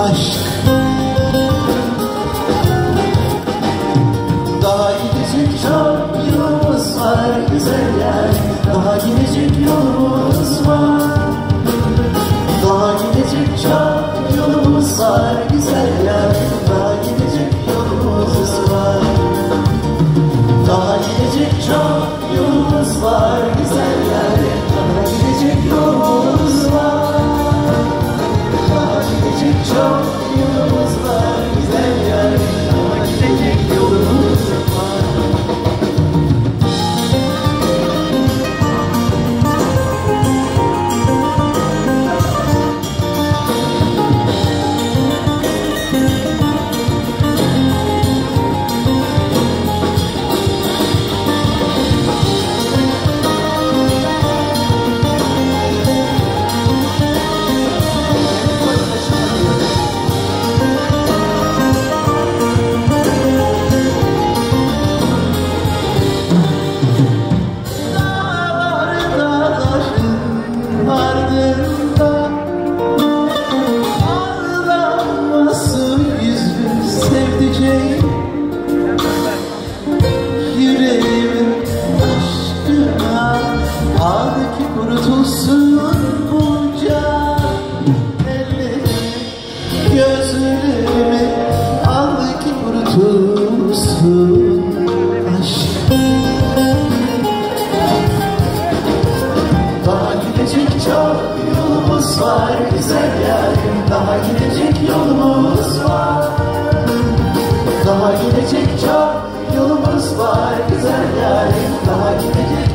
aşk Daha gidecek çok yolumuz var güzel yer. Daha gidecek yolumuz var. show. you Ağır ki kurutulsun bunca ellerim gözlerimi Ağır ki kurutulsun aşk Daha gidecek çok yolumuz var güzel yarim Daha gidecek yolumuz var. Daha gidecek çok yolumuz var güzel yarim Daha gidecek